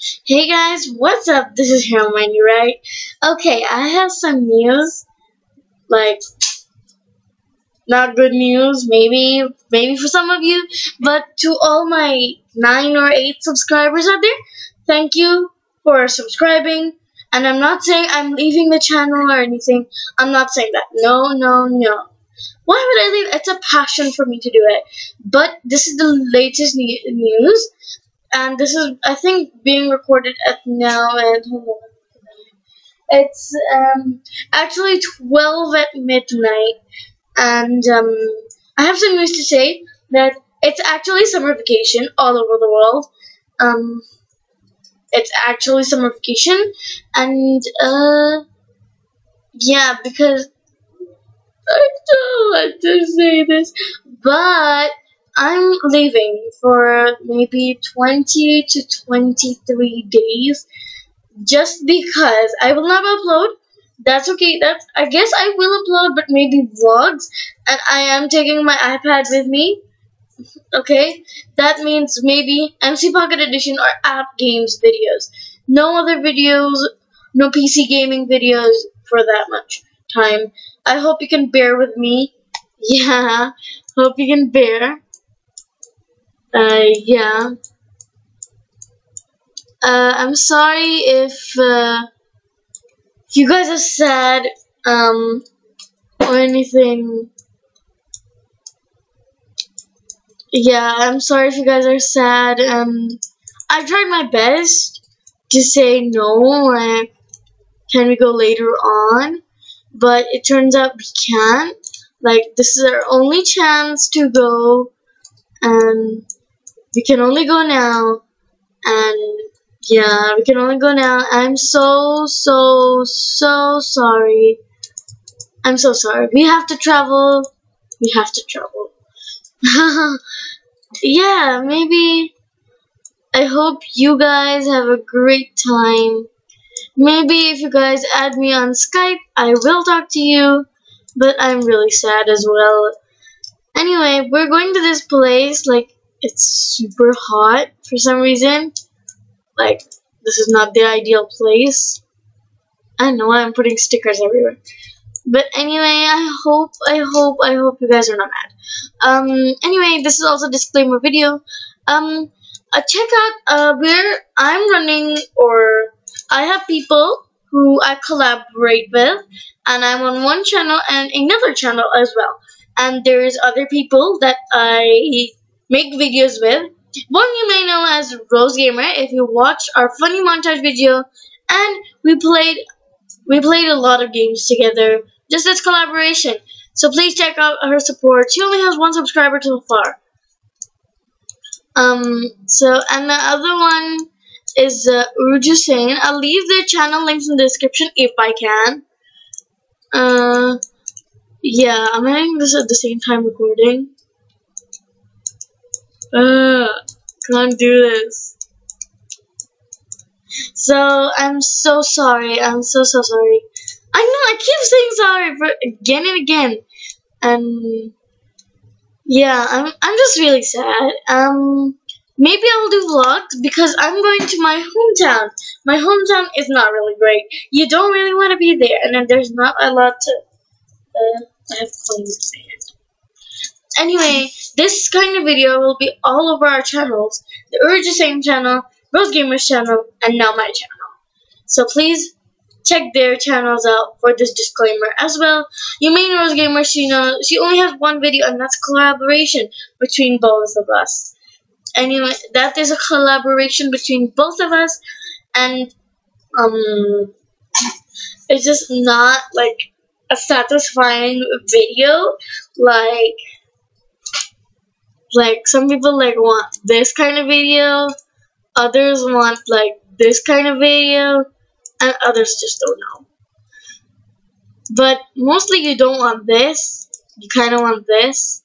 Hey guys, what's up? This is Hermione, right? Okay, I have some news. Like, not good news, maybe, maybe for some of you, but to all my nine or eight subscribers out there, thank you for subscribing. And I'm not saying I'm leaving the channel or anything. I'm not saying that. No, no, no. Why would I leave? It's a passion for me to do it. But this is the latest news and this is I think being recorded at now and it's um, actually 12 at midnight. And um, I have some news to say that it's actually summer vacation all over the world. Um, it's actually summer vacation. And uh, yeah because I don't want to say this but I'm leaving for maybe 20 to 23 days just because I will not upload. That's okay. That's I guess I will upload, but maybe vlogs. And I am taking my iPad with me. Okay, that means maybe MC Pocket Edition or app games videos. No other videos, no PC gaming videos for that much time. I hope you can bear with me. Yeah, hope you can bear. Uh, yeah. Uh, I'm sorry if, uh, you guys are sad, um, or anything. Yeah, I'm sorry if you guys are sad. Um, I tried my best to say no, like, can we go later on? But it turns out we can't. Like, this is our only chance to go, and we can only go now. And yeah, we can only go now. I'm so, so, so sorry. I'm so sorry. We have to travel. We have to travel. yeah, maybe. I hope you guys have a great time. Maybe if you guys add me on Skype, I will talk to you. But I'm really sad as well. Anyway, we're going to this place, like, it's super hot for some reason. Like, this is not the ideal place. I don't know why I'm putting stickers everywhere. But anyway, I hope, I hope, I hope you guys are not mad. Um, anyway, this is also disclaimer video. Um, uh, check out, uh, where I'm running, or I have people who I collaborate with, and I'm on one channel and another channel as well. And there's other people that I make videos with. One you may know as Rose Gamer if you watched our funny montage video and we played we played a lot of games together just as collaboration. So please check out her support. She only has one subscriber so far. Um so and the other one is uh, Urooj I'll leave their channel links in the description if I can. Uh yeah, I'm having this at the same time recording. Uh, can't do this. So, I'm so sorry. I'm so, so sorry. I know, I keep saying sorry for again and again. And, yeah, I'm, I'm just really sad. Um, maybe I'll do vlogs because I'm going to my hometown. My hometown is not really great. You don't really want to be there, and then there's not a lot to, uh, I have to it. Anyway, this kind of video will be all over our channels. The Urooj Hussain channel, Rose Gamers channel, and now my channel. So please check their channels out for this disclaimer as well. You may know Rose Gamer, she knows she only has one video and that's collaboration between both of us. Anyway, that is a collaboration between both of us and um it's just not like a satisfying video like like some people like want this kind of video, others want like this kind of video, and others just don't know. But mostly you don't want this, you kind of want this.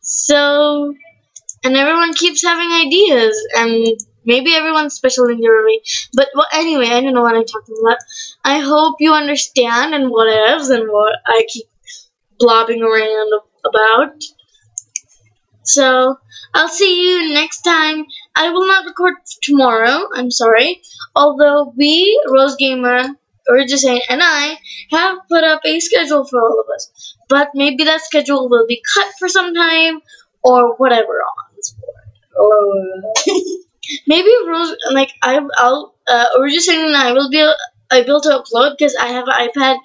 So, and everyone keeps having ideas, and maybe everyone's special in your way. But well, anyway, I don't know what I'm talking about. I hope you understand and what else and what I keep blobbing around about. So, I'll see you next time. I will not record tomorrow. I'm sorry. Although we, Rose Gamer, saying, and I have put up a schedule for all of us. But maybe that schedule will be cut for some time or whatever on this board. maybe Rose, like I, I'll, uh, saying, I will be able to upload because I have an iPad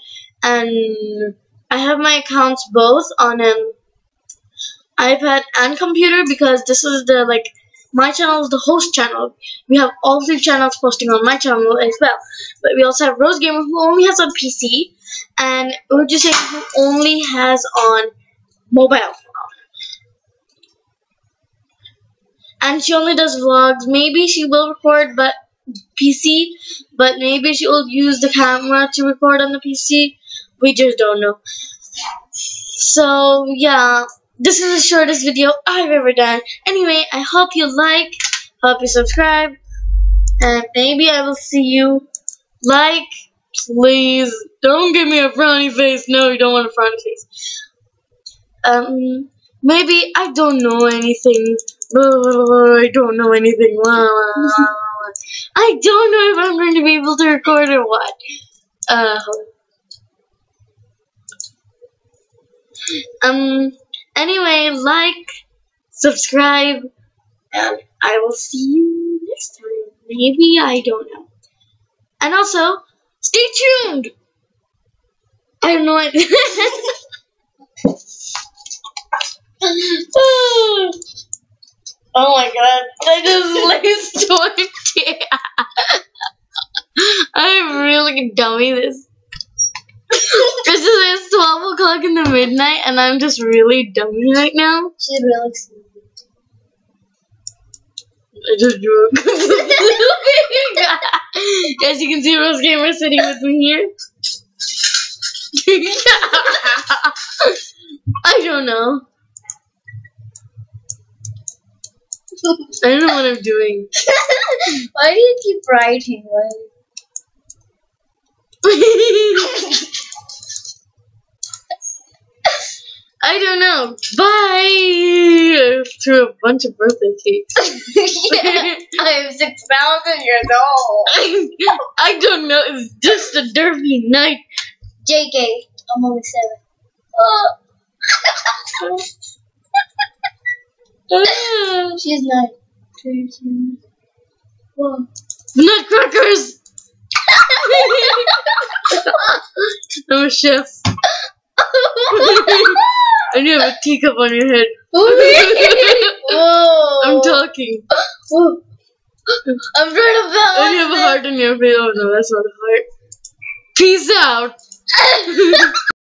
and I have my accounts both on an iPad and computer because this is the like my channel is the host channel. We have all three channels posting on my channel as well. But we also have Rose Gamer who only has on PC and Urooj Hussain who only has on mobile. And she only does vlogs. Maybe she will record but PC, but maybe she will use the camera to record on the PC. We just don't know. So yeah, this is the shortest video I've ever done. Anyway, I hope you like, hope you subscribe, and maybe I will see you. Like, please, don't give me a frowny face. No, you don't want a frowny face. Um, maybe I don't know anything. I don't know anything. I don't know if I'm going to be able to record or what. Uh, um, anyway, like, subscribe, and I will see you next time. Maybe, I don't know. And also, stay tuned! I have no idea. oh my god, I just laced 20. I'm really dummy this. This is 12 o'clock in the midnight and I'm just really dummy right now. She's really sleepy. I just drew a As you can see, Rose Gamer sitting with me here. I don't know. I don't know what I'm doing. Why do you keep writing? I don't know. Bye. Threw a bunch of birthday cakes. yeah, I'm six thousand years old. I don't know. It's just a derby night. JK, I'm only seven. Uh. Oh. She's nine. Two, two, one. Nutcrackers. I'm a chef. And you have a teacup on your head. I'm oh. talking. I'm trying to balance. And you have a heart in your face. Oh no, that's not a heart. Peace out.